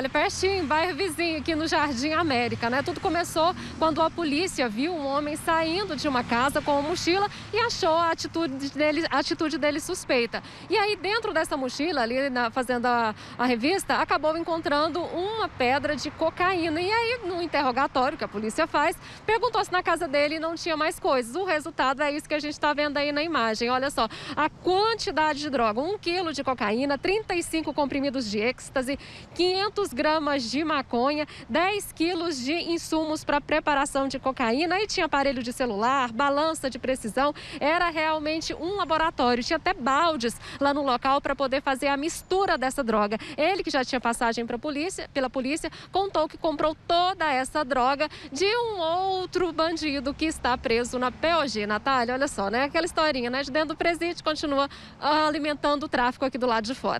Ali pertinho, bairro vizinho, aqui no Jardim América, né? Tudo começou quando a polícia viu um homem saindo de uma casa com uma mochila e achou a atitude dele, a atitude dele suspeita. E aí, dentro dessa mochila, ali na, fazendo a, a revista, acabou encontrando uma pedra de cocaína. E aí, no interrogatório que a polícia faz, perguntou se na casa dele não tinha mais coisas. O resultado é isso que a gente está vendo aí na imagem. Olha só, a quantidade de droga: um quilo de cocaína, 35 comprimidos de êxtase, 500 gramas de maconha, 10 quilos de insumos para preparação de cocaína e tinha aparelho de celular, balança de precisão. Era realmente um laboratório. Tinha até baldes lá no local para poder fazer a mistura dessa droga. Ele que já tinha passagem para polícia, pela polícia, contou que comprou toda essa droga de um outro bandido que está preso na POG. Natália, olha só, né? Aquela historinha, né? De dentro do presídio continua alimentando o tráfico aqui do lado de fora.